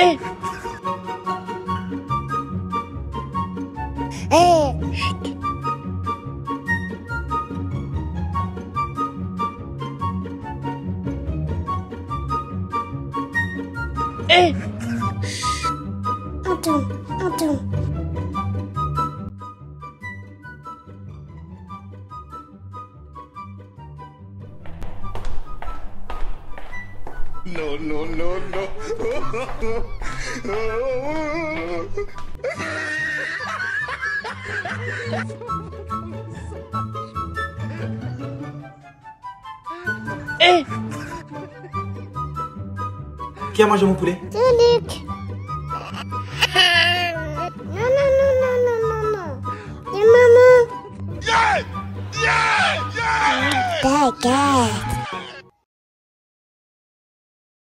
Eh. Eh. Shh. Eh. Adam, Adam. Attends, attends. No, no, no, no. Eh Qui a mangé mon poulet? C'est Luc. Non, non, non, non, non, non, non. C'est maman? Yeah! Yeah! Yeah! T'inquiète.